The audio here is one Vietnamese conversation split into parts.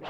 you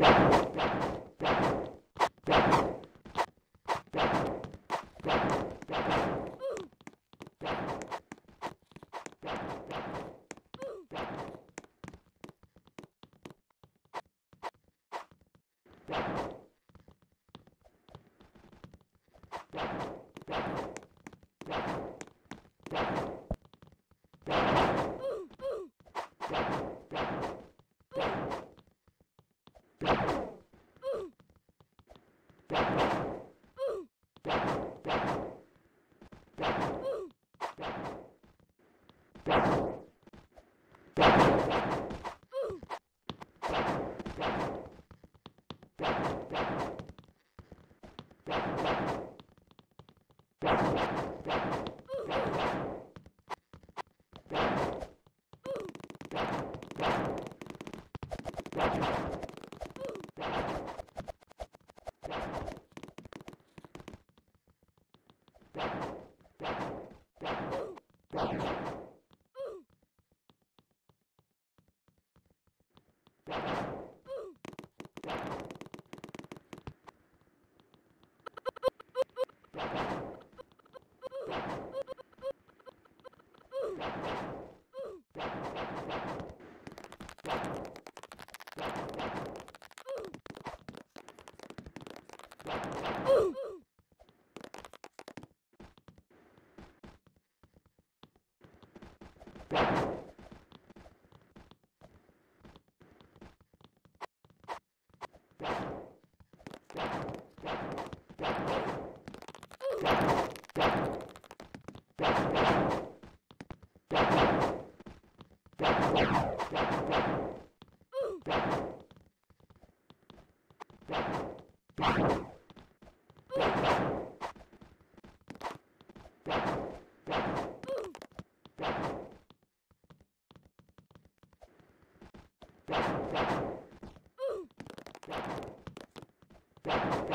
you. you Thank you.